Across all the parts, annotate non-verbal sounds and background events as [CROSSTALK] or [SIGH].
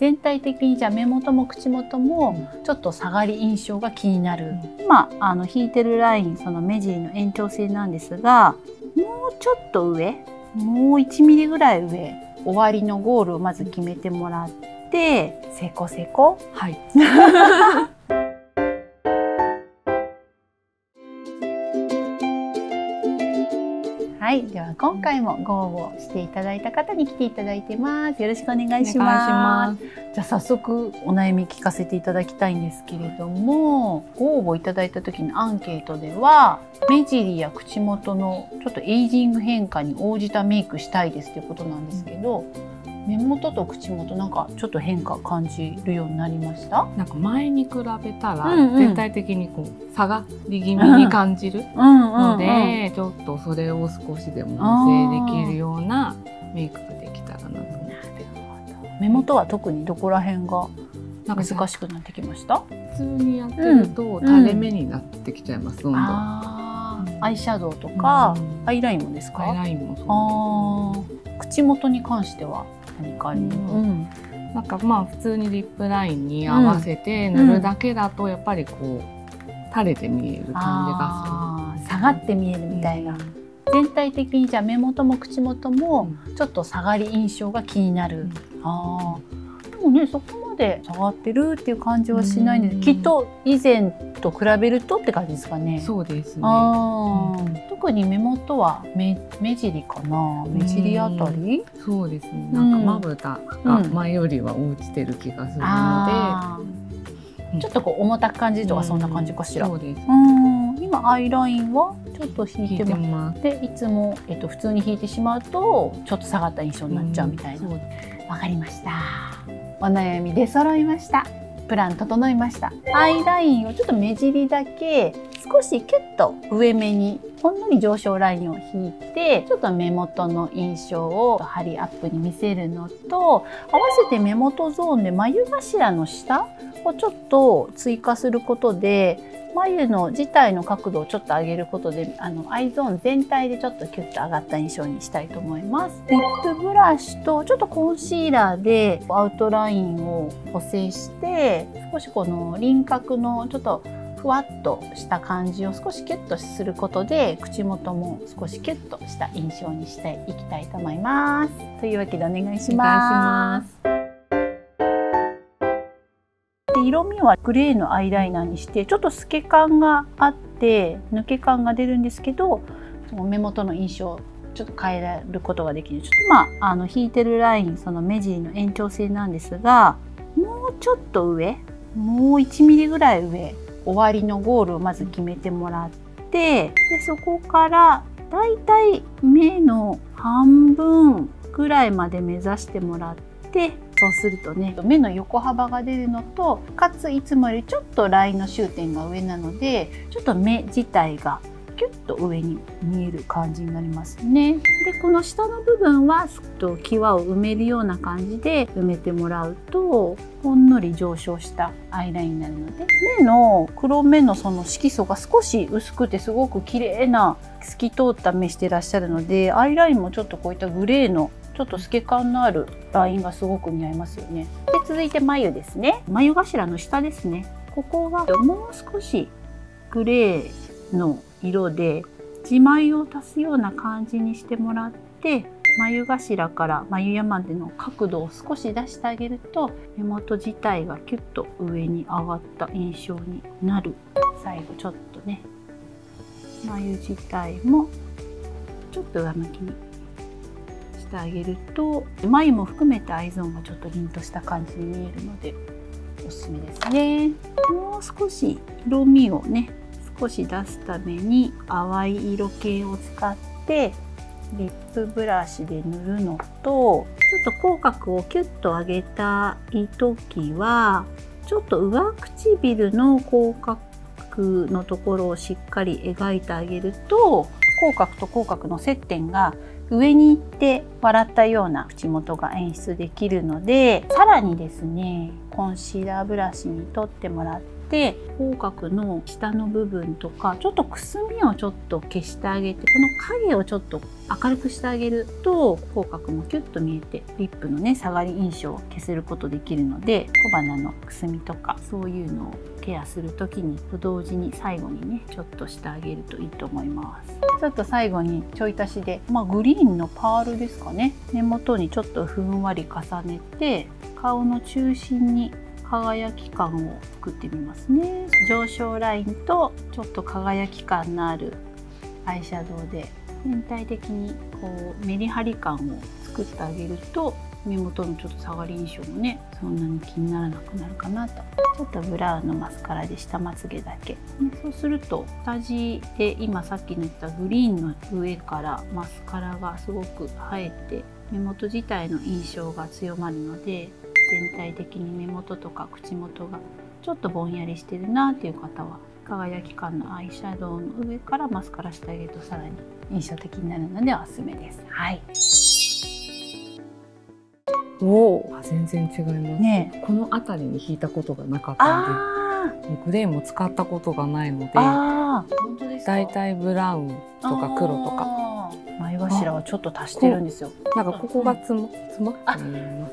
全体的にじゃあ目元も口元もちょっと下がり印象が気になる、うん、今あの引いてるラインその目尻の延長線なんですがもうちょっと上もう1ミリぐらい上終わりのゴールをまず決めてもらってせこせこはい [LAUGHS] はい、では今回もご応募していただいた方に来ていただいてます。よろしくお願いします。じゃあ早速お悩み聞かせていただきたいんですけれども、ご応募いただいた時のアンケートでは、目尻や口元のちょっとエイジング変化に応じたメイクしたいですということなんですけど、目元と口元なんかちょっと変化感じるようになりました？なんか前に比べたら全体的にこう下がり気味に感じるのでちょっとそれを少しでも補正できるようなメイクができたらなと思って。目元は特にどこら辺が難しくなってきました？普通にやってると垂れ目になってきちゃいます、どんどん。アイシャドウとか、アイラインもですか？アイラインも口元に関しては何かに、うん、なんかまあ普通にリップラインに合わせて塗るだけだとやっぱりこう垂れて見える感じがする。下がって見えるみたいな、全体的にじゃあ目元も口元もちょっと下がり印象が気になる、あでもねそこまで下がってるっていう感じはしないんです、きっと以前と比べるとって感じですかね。そうですね、特に目元は目目尻かな。目尻あたり、うん、そうですね。なんかまぶたが前よりは落ちてる気がするので、うん、ちょっとこう重たく感じるとかそんな感じかしら、そうです。今アイラインはちょっと引いてます。でいつも、えっと、普通に引いてしまうとちょっと下がった印象になっちゃうみたいな。わ、うん、かりましたお悩み出揃いました。プラン整いました。アイラインをちょっと目尻だけ少しキュッと上目にほんのり上昇ラインを引いてちょっと目元の印象をハリアップに見せるのと合わせて目元ゾーンで眉頭の下をちょっと追加することで眉の自体の角度をちょっと上げることであのアイゾーン全体でちょっとキュッと上がった印象にしたいと思います。リップブラシとちょっとコンシーラーでアウトラインを補正して少しこの輪郭のちょっとふわっとした感じを少しキュッとすることで口元も少しキュッとした印象にしていきたいと思います。というわけでお願いします。で色味はグレーのアイライナーにしてちょっと透け感があって抜け感が出るんですけどその目元の印象ちょっと変えることができるちょっとまああの引いてるラインその目尻の延長線なんですがもうちょっと上もう1ミリぐらい上終わりのゴールをまず決めてもらってでそこからだいたい目の半分ぐらいまで目指してもらってそうするとね目の横幅が出るのとかついつもよりちょっとラインの終点が上なのでちょっと目自体がキュッと上に見える感じになりますね。でこの下の部分はすっと際を埋めるような感じで埋めてもらうとほんのり上昇したアイラインになるので目の黒目のその色素が少し薄くてすごく綺麗な透き通った目してらっしゃるのでアイラインもちょっとこういったグレーのちょっと透け感のあるラインがすごく似合いますよね。で続いて眉ですね。眉頭の下ですね。ここがもう少しグレーの色で自眉を足すような感じにしてもらって眉頭から眉山での角度を少し出してあげると目元自体がキュッと上に上がった印象になる。最後ちょっとね眉自体もちょっと上向きにしてあげると眉も含めてアイゾーンがちょっと凛とした感じに見えるのでおすすめですね。もう少し色味をね少し出すために淡い色系を使ってリップブラシで塗るのとちょっと口角をキュッと上げたい時はちょっと上唇の口角のところをしっかり描いてあげると口角と口角の接点が上に行って笑ったような口元が演出できるのでさらにですねコンシーラーブラシに取ってもらって口角の下の部分とかちょっとくすみをちょっと消してあげてこの影をちょっと明るくしてあげると口角もキュッと見えてリップのね下がり印象を消せることできるので小鼻のくすみとかそういうのをケアする時にと同時に最後にねちょっとしてあげるといいと思います。ちょっと最後にちょい足しで、まあ、グリーンのパールですかね。根元にちょっとふんわり重ねて顔の中心に輝き感を作ってみますね。上昇ラインとちょっと輝き感のあるアイシャドウで全体的にこうメリハリ感を作ってあげると目元のちょっと下がり印象もねそんなに気にならなくなるかなと。ちょっとブラウンのマスカラで下まつげだけ。そうすると下地で今さっき塗ったグリーンの上からマスカラがすごく映えて目元自体の印象が強まるので全体的に目元とか口元がちょっとぼんやりしてるなっていう方は輝き感のアイシャドウの上からマスカラしてあげるとさらに印象的になるのでおすすめです。はい。おお全然違います。ねこの辺りに引いたことがなかったんでグレーも使ったことがないのでだいたいブラウンとか黒とか。前頭はちょっと足してるんですよ。なんかここがつまつま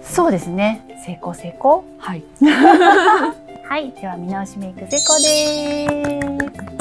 そうですね。成功成功。はい。[LAUGHS] はい。では見直しメイク成功です